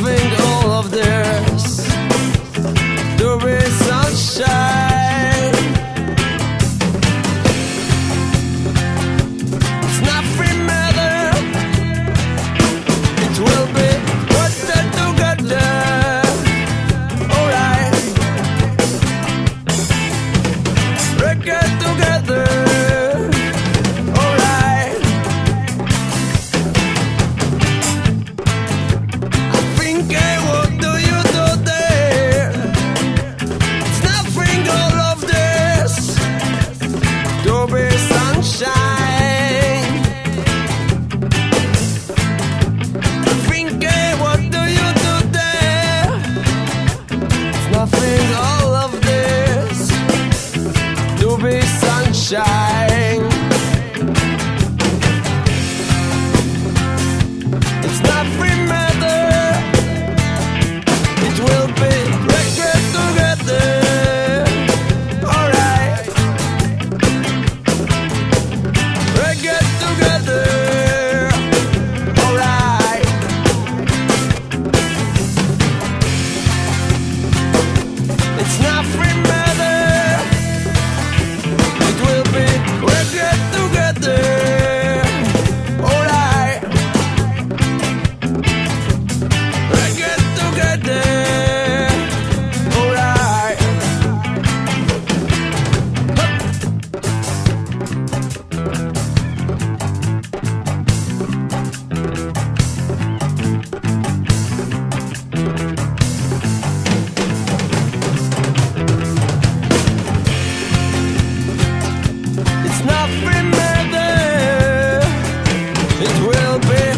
nothing all of this to be sunshine. will be